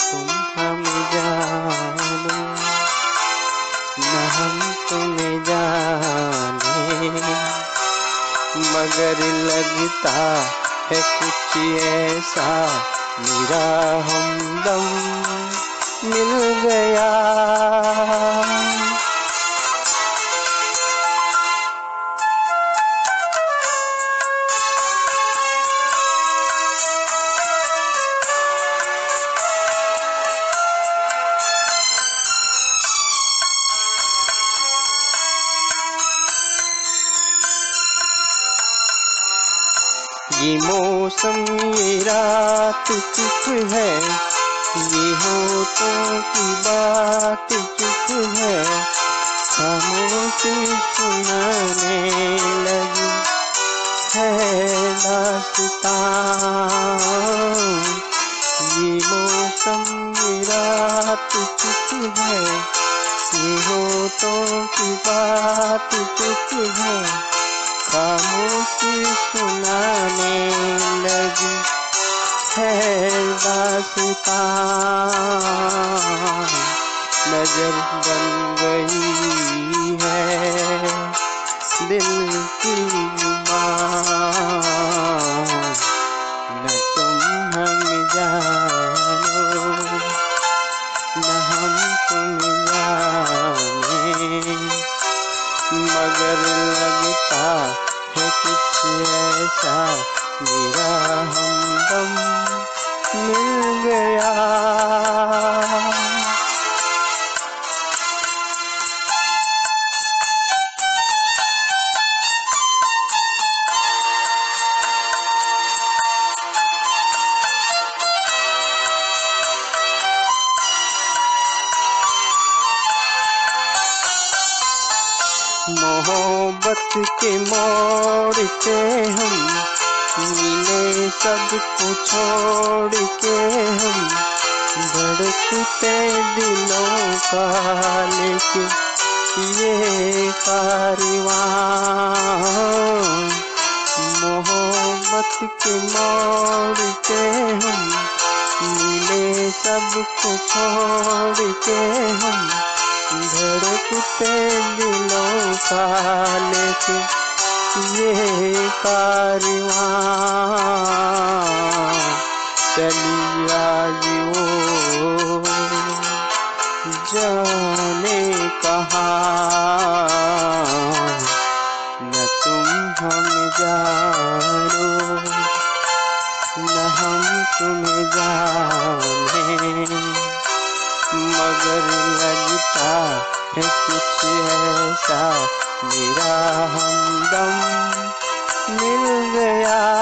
तुम हम जाने। न हम तुम्हें जाने। मगर लगता है कुछ ऐसा मेरा हमदम मिल गया ये मौसम ये रात चुप है। ये होठों की बात चुप है। खामोशी सुनाने लगी है दास्तां ये मौसम ये रात चुप है। ये होठों की बात चुप है। खामोशी सुनाने है नज़र बन गई है दिल की माँ। न तुम हम जानो, न हम तुम जाने। मगर लगता है कुछ ऐसा, मेरा हमदम मिल गया। मोहब्बत के मोड़ पे हम मिले सबको छोड़ के हम धड़कते दिलों का लेके ये कारवां। मोहब्बत के मोड़ पे हम मिले सबको छोड़ के हम धड़कते दिलों का लेके ये कारवां। चली आज वो जाने कहाँ। न तुम हम जानो, न हम तुम जाने। मगर लगता है कुछ ऐसा मेरा हमदम मिल गया।